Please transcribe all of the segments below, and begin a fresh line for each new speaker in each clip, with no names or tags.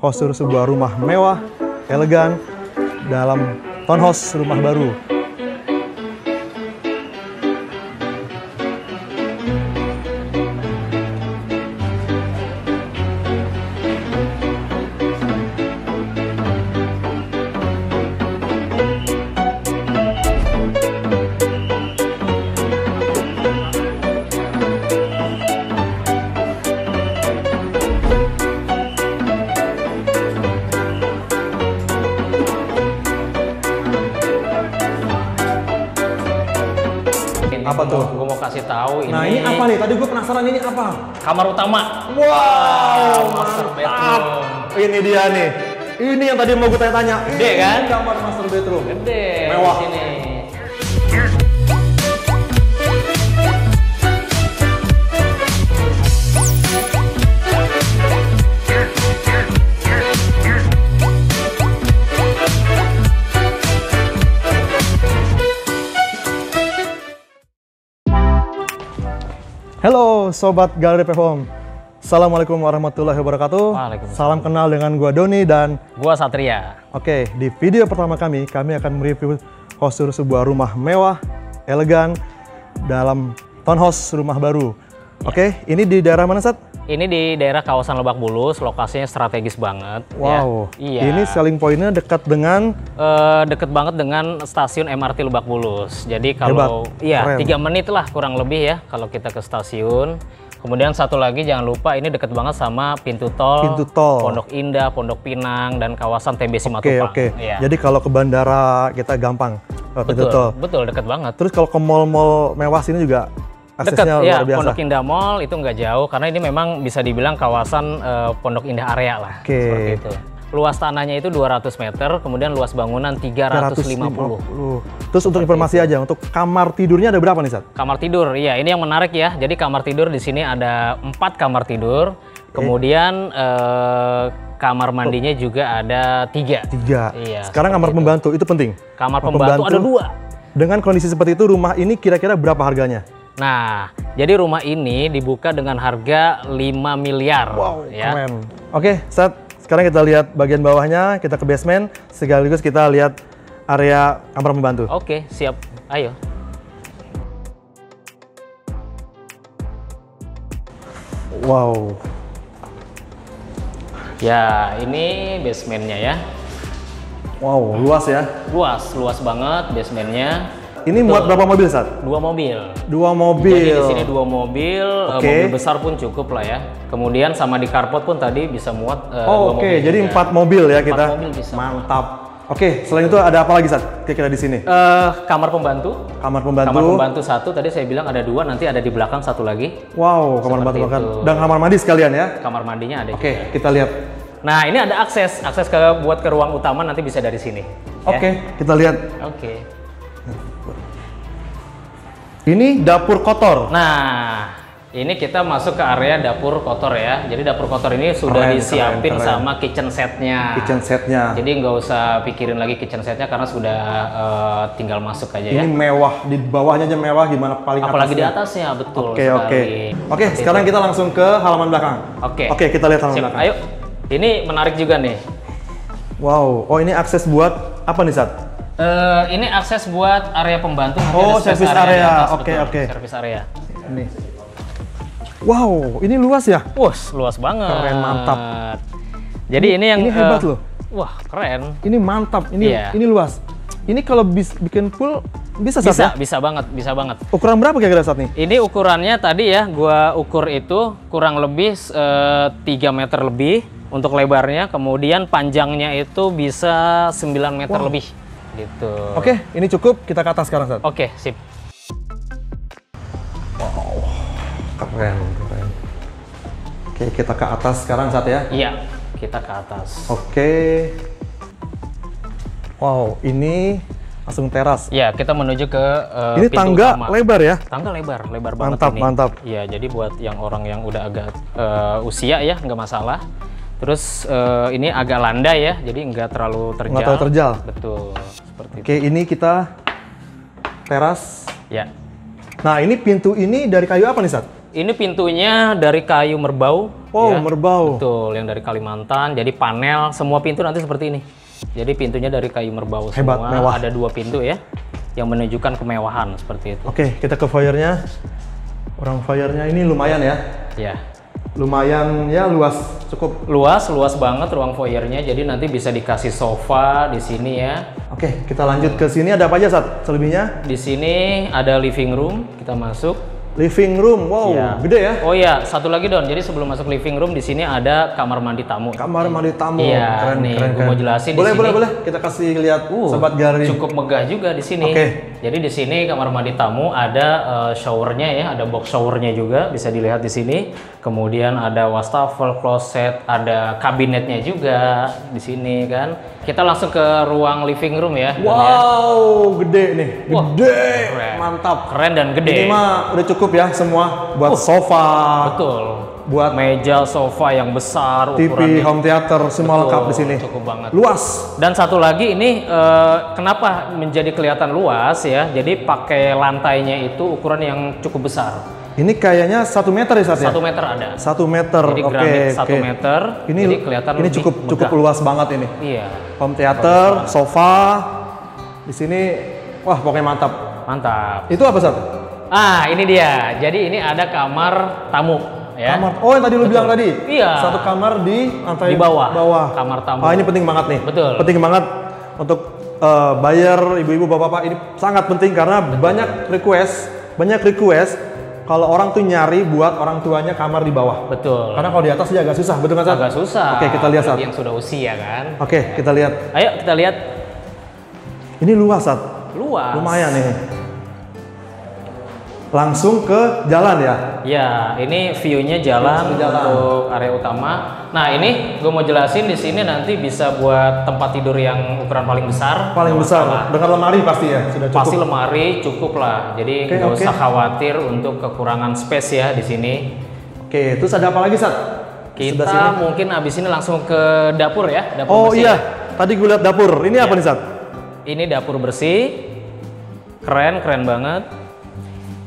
postur sebuah rumah mewah, elegan, dalam townhouse rumah baru. Tuh?
Gue mau kasih tahu ini.
Nah ini apa nih? Tadi gue penasaran ini apa?
Kamar utama.
Wow,
master
mantap.
bedroom.
Ini dia nih. Ini yang tadi mau gue tanya-tanya.
Gede kan?
Kamar master bedroom.
Gede.
Mewah.
Di sini.
Halo sobat Galeri Home. Assalamualaikum warahmatullahi wabarakatuh. Salam kenal dengan gua Doni dan
Gua Satria.
oke di video pertama kami kami akan mereview postur sebuah rumah mewah, elegan dalam townhouse rumah baru. Oke, ini di daerah mana Sat?
Ini di daerah kawasan Lebak Bulus, lokasinya strategis banget.
Wow.
Ya. Iya.
Ini selling pointnya dekat dengan
Eh, deket banget dengan stasiun MRT Lebak Bulus. Jadi kalau
Hebat.
iya tiga menit lah kurang lebih ya kalau kita ke stasiun. Kemudian satu lagi jangan lupa ini deket banget sama pintu tol,
Pintu tol.
Pondok Indah, Pondok Pinang dan kawasan TB
Oke,
Simatupang.
oke.
Iya.
Jadi kalau ke bandara kita gampang. Pintu
betul,
tol.
betul deket banget.
Terus kalau ke mall-mall mewah sini juga
Dekat
aksesnya
ya
luar biasa.
Pondok Indah Mall itu nggak jauh karena ini memang bisa dibilang kawasan eh, Pondok Indah area lah.
Oke.
Seperti itu. Luas tanahnya itu 200 meter, kemudian luas bangunan 350.
350. Terus untuk informasi aja, untuk kamar tidurnya ada berapa nih, Sat?
Kamar tidur, iya ini yang menarik ya. Jadi kamar tidur di sini ada empat kamar tidur, kemudian eh, kamar mandinya juga ada tiga.
Tiga.
Iya,
Sekarang kamar pembantu, itu penting.
Kamar
Kamar
pembantu ada dua.
Dengan kondisi seperti itu, rumah ini kira-kira berapa harganya?
Nah, jadi rumah ini dibuka dengan harga 5 miliar. ya.
Keren. Oke, Sat. Sekarang kita lihat bagian bawahnya, kita ke basement, sekaligus kita lihat area kamar pembantu.
Oke, siap. Ayo.
Wow.
Ya, ini basementnya ya.
Wow, luas ya.
Luas, luas banget basementnya.
Ini muat berapa mobil, Sat?
Dua mobil.
Dua
Jadi
mobil.
di sini dua mobil, eh,
Oke.
mobil besar pun cukup lah ya. Kemudian sama di carport pun tadi bisa muat eh,
Oh, Oke,
mobil
jadi
juga.
empat mobil ya kita.
mobil bisa.
Mantap. Oke, selain itu ada apa lagi, Sat? Kira-kira di sini?
Eh, kamar pembantu.
Kamar pembantu.
Kamar pembantu satu, tadi saya bilang ada dua, nanti ada di belakang satu lagi.
Wow, kamar pembantu
itu.
Dan kamar mandi sekalian ya.
Kamar mandinya ada.
Oke,
juga.
kita lihat.
Nah ini ada akses, akses ke buat ke ruang utama nanti bisa dari sini. ya.
Oke, kita lihat.
Oke.
Ini dapur kotor.
Nah ini kita masuk ke area dapur kotor ya. Jadi dapur kotor ini sudah
Keren,
disiapin
keren, keren.
sama kitchen setnya.
Kitchen setnya.
Jadi nggak usah pikirin lagi kitchen setnya karena sudah eh, tinggal masuk aja
Ini
ya.
mewah, di bawahnya aja mewah gimana paling
Apalagi di
atasnya.
atasnya betul.
Oke, oke.
sekali.
Oke,
Seperti
sekarang
itu.
kita langsung ke halaman belakang.
Oke.
Oke, kita lihat halaman
Sip,
belakang.
Ayo. Ini menarik juga nih.
Wow, oh ini akses buat apa nih, Sat?
Eh, ini akses buat area pembantu. nanti
Oh, service area.
atas,
Oke,
betul.
oke.
Service area.
Ini. Wow, ini luas ya?
Wah, luas banget.
Keren, mantap.
Jadi ini, yang
ini hebat
eh,
loh.
Wah, keren.
Ini mantap, ini
Iya.
ini luas. Ini kalau bis, bikin pool bisa, Sat
Bisa,
ya?
bisa banget, bisa banget.
Ukuran berapa kira-kira saat nih?
Ini ukurannya tadi ya, gua ukur itu kurang lebih eh, 3 meter lebih untuk lebarnya, kemudian panjangnya itu bisa 9 meter lebih. Gitu.
Oke, ini cukup. Kita ke atas sekarang, Sat.
Oke, sip.
Keren, keren. Oke, kita ke atas sekarang, Sat ya.
Iya, kita ke atas.
Oke. Wow, ini langsung teras.
Ya, kita menuju ke eh,
ini
pintu
tangga
utama.
lebar ya?
Tangga lebar, lebar banget
Mantap,
ini.
mantap.
Iya, jadi buat yang orang yang udah agak eh, usia ya, nggak masalah. Terus eh, ini agak landai ya, jadi nggak terlalu terjal.
Nggak terlalu terjal.
Betul.
Oke, ini kita teras.
Ya,
Nah, ini pintu ini dari kayu apa nih, Sat?
Ini pintunya dari kayu merbau.
Wow,
ya.
merbau.
Betul, yang dari Kalimantan. Jadi panel, semua pintu nanti seperti ini. Jadi pintunya dari kayu merbau
Hebat,
semua.
mewah.
Ada dua pintu ya, yang menunjukkan kemewahan seperti itu.
Oke, kita ke foyernya. Orang foyernya ini lumayan ya.
Ya,
Lumayan ya luas, cukup.
luas, luas banget ruang foyernya. Jadi nanti bisa dikasih sofa di sini ya.
Oke, kita lanjut ke sini ada apa aja saat selebihnya?
Di sini ada living room, kita masuk.
Living room, wow,
Iya.
gede ya.
Oh iya, satu lagi Don. Jadi sebelum masuk living room di sini ada kamar mandi tamu.
Kamar mandi tamu,
Iya,
keren,
nih,
keren, keren.
mau jelasin di
boleh,
sini.
boleh, boleh. Kita kasih lihat
Uh,
sobat galeri.
Cukup megah juga di sini.
Oke.
Jadi di sini kamar mandi tamu ada eh, showernya ya, ada box showernya juga bisa dilihat di sini. Kemudian ada wastafel, closet, ada kabinetnya juga di sini kan. Kita langsung ke ruang living room ya. Ya.
Wow, gede nih,
Wah,
gede,
keren.
mantap.
Keren dan gede.
Ini mah udah cukup ya semua buat sofa,
Betul.
buat
Meja sofa yang besar
TV,
ukurannya
home theater, semua
Betul,
lengkap di sini.
Cukup banget.
Luas.
Dan satu lagi ini eh, kenapa menjadi kelihatan luas ya? Jadi pakai lantainya itu ukuran yang cukup besar.
Ini kayaknya satu meter ya ya?
Satu meter ada.
Satu meter,
Jadi
oke,
granit satu meter.
Ini
jadi kelihatan
ini cukup cukup
megah.
luas banget ini.
Iya,
Home theater, sofa, di sini, wah pokoknya mantap.
mantap.
Itu apa satu?
Ah, ini dia. Jadi ini ada kamar tamu ya.
Kamar. Oh yang tadi lu bilang tadi.
Iya.
Satu kamar di lantai
Di bawah.
Bawah.
Kamar tamu.
Ah ini penting banget nih.
Betul.
Penting banget untuk eh, buyer ibu-ibu bapak-bapak ini sangat penting karena banyak request, banyak request kalau orang tuh nyari buat orang tuanya kamar di bawah.
Betul.
Karena kalau di atas dia agak susah, betul nggak?
Agak susah.
Oke kita lihat.
Apalagi yang sudah usia kan.
Oke kita lihat.
Ayo kita lihat
Ini luas Sat.
luas.
Lumayan ini. Langsung ke jalan ya.
Ya, ini view-nya jalan,
jalan.
untuk area utama. Nah, ini gue mau jelasin di sini nanti bisa buat tempat tidur yang ukuran paling besar.
Paling besar.
masalah.
Dengan lemari pasti ya. Sudah cukup.
Pasti lemari cukup lah. Jadi nggak
oke.
usah khawatir untuk kekurangan space ya di sini.
Oke, terus ada apa lagi Sat? Di sebelah sini.
Kita mungkin abis ini langsung ke dapur ya. Dapur
Oh
bersih.
iya, tadi gue lihat dapur. Ini apa nih Sat?
Ini dapur bersih. Keren, keren banget.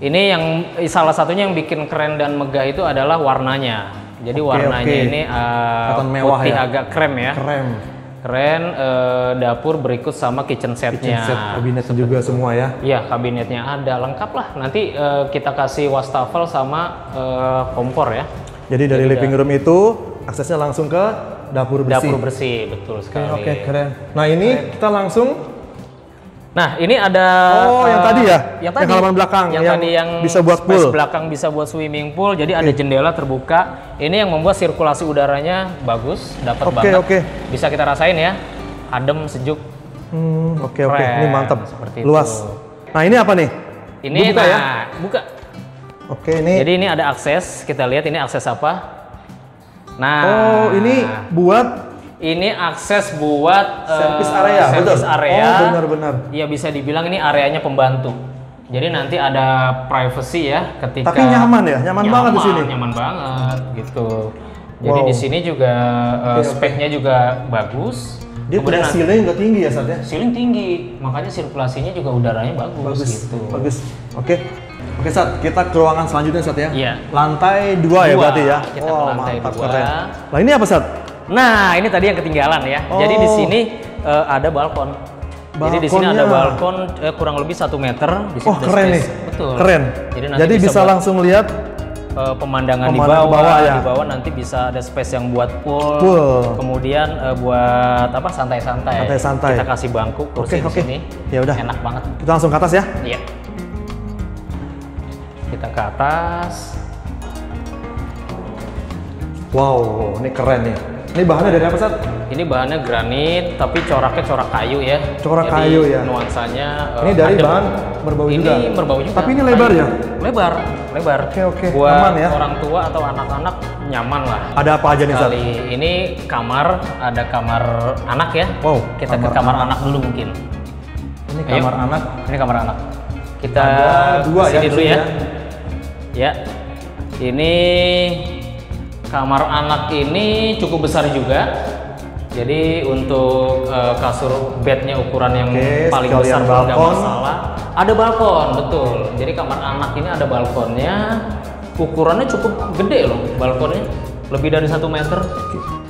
Ini yang salah satunya yang bikin keren dan megah itu adalah warnanya. Jadi warnanya
oke.
ini uh,
mewah
putih
ya.
agak krem ya.
Keren.
Keren eh, dapur berikut sama kitchen setnya.
Set kabinet juga semua ya.
Iya kabinetnya ada lengkap lah. Nanti eh, kita kasih wastafel sama eh, kompor ya.
Jadi dari living room itu aksesnya langsung ke dapur bersih.
Dapur bersih betul
Oke,
sekali.
oke, keren. Nah ini kita langsung
Nah ini ada.
Oh, yang
eh,
tadi ya?
Yang
Yang
tadi.
halaman belakang,
Yang,
yang
tadi yang
bisa buat
space
pool.
belakang bisa buat swimming pool. Jadi ada jendela terbuka. Ini yang membuat sirkulasi udaranya bagus, dapat
Oke,
banget.
oke.
Bisa kita rasain ya. Adem, sejuk.
hmm, oke oke,
Keren,
ini mantap.
seperti
Luas.
itu.
Nah, ini apa nih?
Ini
buka
nah,
ya.
buka.
Oke, ini
Jadi ini ada akses. Kita lihat ini akses apa. Nah,
Oh, ini buat
ini akses buat eh,
Service area,
service
betul?
area.
Oh, benar-benar.
Iya bisa dibilang ini areanya pembantu. Jadi nanti ada privacy ya ketika.
Tapi nyaman ya? Nyaman banget di sini?
Nyaman banget gitu. Jadi
Wow.
di sini juga eh,
Oke, oke.
speknya juga bagus.
dia punya
nanti-
ceiling nggak tinggi ya, Sat ya?
ceiling tinggi, makanya sirkulasinya juga udaranya bagus,
Bagus,
gitu.
bagus. Oke. Oke, Sat, kita ke ruangan selanjutnya, Sat ya.
Iya.
Lantai dua, ya
Dua,
berarti ya.
kita ke lantai
mantap,
dua.
keren. Lah ini apa, Sat?
Nah, ini tadi yang ketinggalan ya. Jadi di
Oh.
sini eh, ada balkon. Jadi di sini ada
Balkonnya.
balkon eh, kurang lebih satu meter. Di sini ada
keren
space.
nih.
Betul.
Keren.
Jadi nanti
Jadi bisa,
buat,
langsung lihat
eh, pemandangan, di
pemandangan
bawah.
ke bawah, ya.
Di bawah nanti bisa ada space yang buat pool.
Pool.
Kemudian eh, buat apa santai-santai.
Santai-santai.
Kita kasih bangku kursi
Oke,
di
oke.
sini.
Ya udah.
Enak banget.
kita langsung ke atas ya.
Iya. Kita ke atas.
Wow, ini keren nih. Ini bahannya dari apa, Sat?
Ini bahannya granit, tapi coraknya corak kayu ya.
Corak
Jadi
kayu ya.
Nuansanya eh,
Ini dari
adem.
bahan berbau
ini
juga.
berbau juga.
Tapi ini lebar
Kayu.
ya?
Lebar, lebar.
Oke, oke.
Buat
Aman ya?
orang tua atau anak-anak nyaman lah.
Ada apa aja nih, Sat?
Kali ini kamar, ada kamar anak ya.
Wow,
Kita
kamar
ke kamar anak. dulu mungkin.
Ini
Ayo.
kamar anak.
Ini kamar anak. Kita
Ada dua ya
dulu
sini
ya. Ya. Ini kamar anak ini cukup besar juga. Jadi untuk eh, kasur bednya ukuran yang
Oke,
paling besar
balkon.
masalah. Ada balkon, betul. Jadi kamar anak ini ada balkonnya. ukurannya cukup gede loh balkonnya, lebih dari satu meter.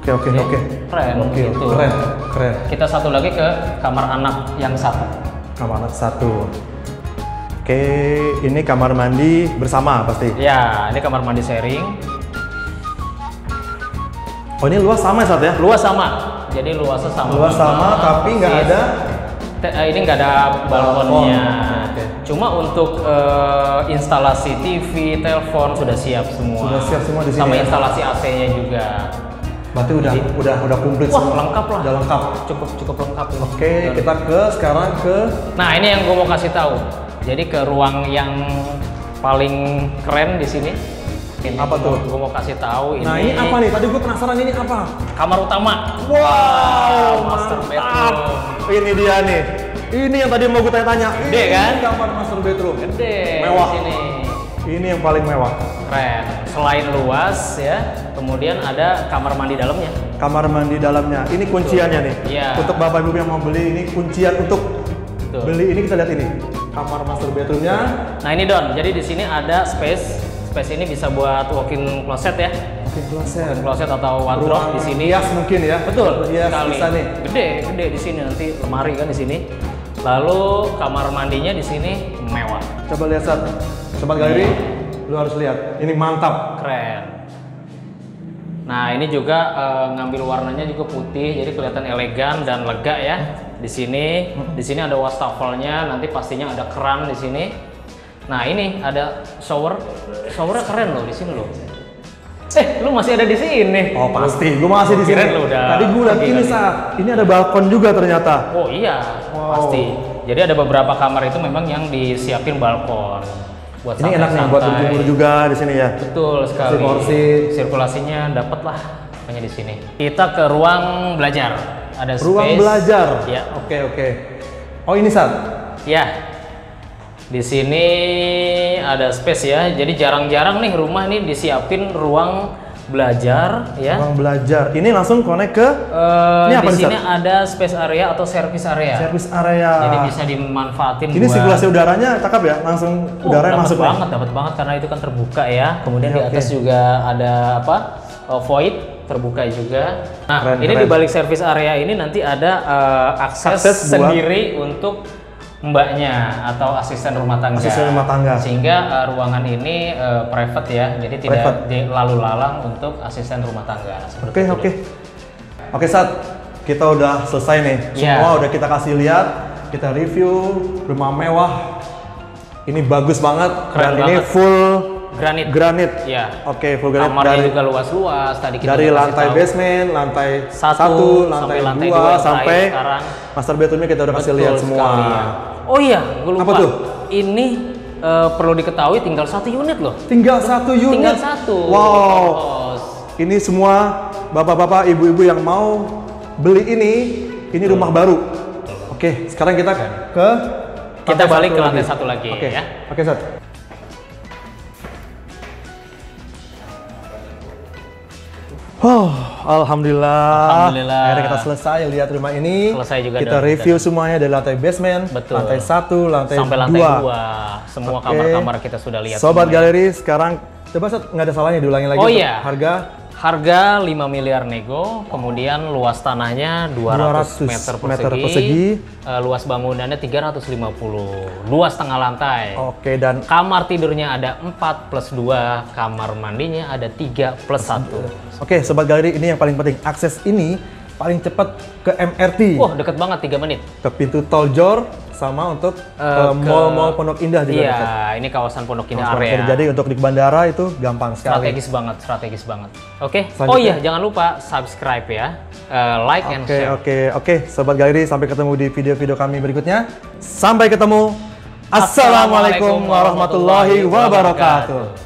Oke oke oke.
Keren
Oke
gitu.
keren keren.
Kita satu lagi ke kamar anak yang satu.
Kamar anak satu. Oke, ini kamar mandi bersama pasti.
Ya, ini kamar mandi sharing.
Oh ini luas sama ya Sat ya?
Luas sama. Jadi luasnya sama.
Luas sama, tapi nggak ada
Te- eh, ini nggak ada balkonnya.
Balkon, oke.
Cuma untuk eh, instalasi TV, telepon sudah siap semua.
Sudah siap semua di sini
Sama
ya?
instalasi AC-nya juga.
Berarti udah udah udah komplit
Wah,
semua.
lengkap lah.
Udah lengkap.
Cukup cukup lengkap.
Oke, kita ke sekarang ke
Nah, ini yang gue mau kasih tahu. Jadi ke ruang yang paling keren di sini. Ini
Apa tuh?
Gue mau kasih tahu ini.
Nah, ini apa nih? Tadi gue penasaran ini apa?
Kamar utama.
Wow,
master
mantap.
bedroom.
Ini dia nih. Ini yang tadi mau gue tanya-tanya.
Gede kan?
Ini kamar master bedroom.
Gede
Mewah.
di sini.
Ini yang paling mewah.
Keren. Selain luas ya, kemudian ada kamar mandi dalamnya.
Kamar mandi dalamnya. Ini kunciannya nih.
Iya.
Untuk bapak ibu yang mau beli ini kuncian untuk
Betul.
beli ini kita lihat ini. Kamar master bedroomnya.
Nah ini Don, jadi di sini ada space. Space ini bisa buat walk-in closet ya,
Oke, closet.
closet atau wardrobe di sini.
hias mungkin ya.
Betul,
Hias
sekali.
bisa nih.
Gede, gede di sini nanti lemari kan di sini. Lalu kamar mandinya di sini mewah,
Coba lihat saat sobat galeri, lu harus lihat. Ini mantap.
keren. Nah ini juga eh, ngambil warnanya juga putih, jadi kelihatan elegan dan lega ya. Di sini, di sini ada wastafelnya, nanti pastinya ada keran di sini. Nah ini ada shower, showernya keren loh di sini loh. Eh, lu masih ada di sini?
Oh pasti, gue masih di sini.
Lu udah
Tadi gue lihat ini saat, ini ada balkon juga ternyata.
Oh iya,
Wow.
pasti. Jadi ada beberapa kamar itu memang yang disiapin balkon buat
Ini enak nih buat berjemur juga di sini ya.
Betul sekali.
Kursi-kursi.
Sirkulasinya dapat lah pokoknya di sini. Kita ke ruang belajar. Ada
Ruang
space.
belajar.
Ya.
Oke oke. Oh ini saat.
Ya. Di sini ada space ya. Jadi jarang-jarang nih rumah nih disiapin ruang belajar ya.
Ruang belajar. Ini langsung connect ke
Eh,
Ini apa
di sini ada space area atau service area.
service area.
Jadi bisa dimanfaatin
ini
buat
sirkulasi udaranya cakep ya, langsung
Oh, dapat
masuk nih.
banget, dapat banget karena itu kan terbuka ya. Kemudian
Oke,
di atas
oke.
juga ada apa? eh, void terbuka juga. Nah,
Keren,
ini
keren.
di balik service area ini nanti ada eh, akses,
Akses buat-
sendiri untuk mbaknya atau asisten rumah tangga.
Asisten rumah tangga.
Sehingga eh, ruangan ini eh, private ya. Jadi tidak
Private.
di- lalu lalang untuk asisten rumah tangga. Seperti
Oke oke. Oke saat kita udah selesai nih.
Iya.
Semua udah kita kasih lihat, kita review rumah mewah. Ini bagus banget
Keren
dan ini
banget.
full
Granit.
granit.
Iya.
Oke, full granit
Kamarnya
dari
juga luas-luas. Tadi kita
dari lantai
tahu.
basement, lantai
Satu,
satu, lantai,
lantai
dua,
dua
sampai
sekarang.
master bedroomnya kita udah kasih lihat semua.
sekali ya. Oh iya, gue lupa.
Apa tuh?
Ini eh, perlu diketahui tinggal satu unit loh.
Tinggal satu unit.
Tinggal satu.
Wow. Ini semua bapak-bapak, ibu-ibu yang mau beli ini, ini rumah baru. Oke, sekarang kita ke
Kita balik ke lantai satu lagi,
Oke,
ya.
oke Sat. Oh, alhamdulillah.
Alhamdulillah.
Akhirnya kita selesai lihat rumah ini.
Selesai juga
Kita
dan-
review semuanya dari lantai basement,
Betul.
lantai satu, lantai
Sampai lantai
dua.
dua. Semua kamar-kamar kita sudah lihat.
Sobat
semuanya.
galeri, sekarang coba nggak ada salahnya diulangi lagi
Oh iya.
harga
Harga 5 miliar nego, kemudian luas tanahnya 200,
200
meter persegi,
meter persegi.
eh, luas bangunannya 350, luas tengah lantai.
Oke dan
Kamar tidurnya ada 4 plus 2, kamar mandinya ada 3 plus 1.
Oke, sobat galeri, ini yang paling penting. Akses ini paling cepat ke MRT,
Wah, deket banget 3 menit.
ke pintu tol Jor, sama untuk eh,
ke-
mall-mall Pondok Indah juga
Iya,
dekat.
ini kawasan Pondok Indah
Transport
area.
Jadi untuk di bandara itu gampang sekali.
strategis banget, strategis banget. Oke.
Selanjutnya.
Oh iya, jangan lupa subscribe ya, Eh, like and
Oke,
share.
oke, oke, sobat galeri, sampai ketemu di video-video kami berikutnya. Sampai ketemu. Assalamualaikum warahmatullahi wabarakatuh.